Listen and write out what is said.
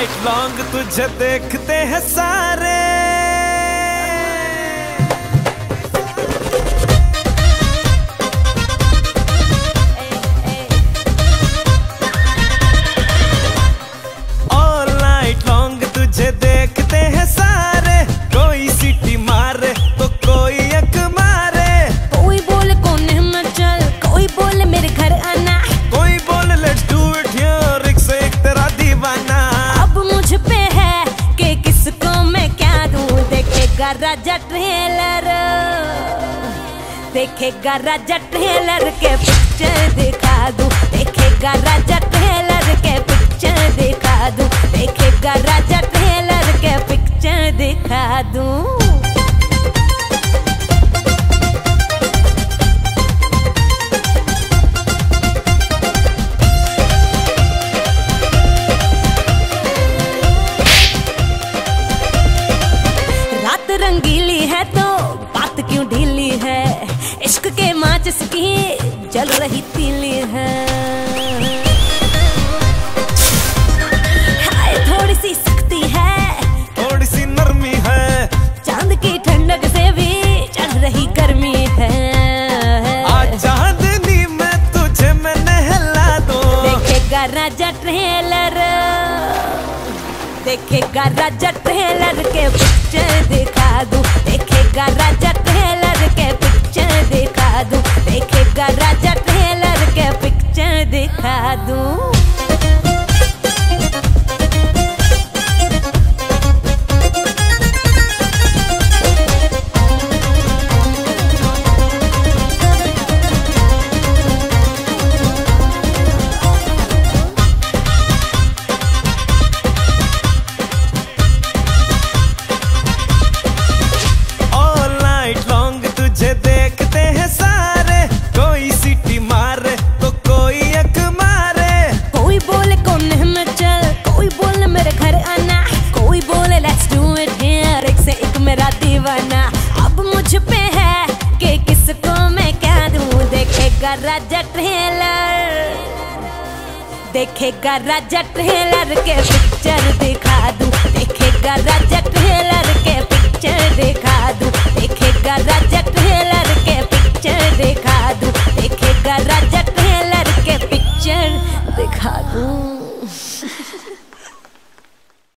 Life long तुझे देखते हैं सारे। देखेगा राजा ट्रेलर के पिक्चर दिखा दूँ। देखेगा राजा ट्रेलर के पिक्चर दिखा दूँ। देखेगा राजा ट्रेलर के पिक्चर दिखा दूँ। माचिस की जल रही तीली है। हाय थोड़ी सी सख्ती है। थोड़ी सी नरमी है। चाँद की ठंडक से भी चढ़ रही गर्मी है। आज चांदनी में तुझे मैं नहला दूँ। देखेगा राजा ट्रेलर देखेगा राजा ट्रेलर के पिक्चर दिखा दूँ। पिक्चर देखेगा राजा ट्रेलर। देखेगा राजा ट्रेलर के पिक्चर दिखा दूँ। देखेगा राजा ट्रेलर के पिक्चर दिखा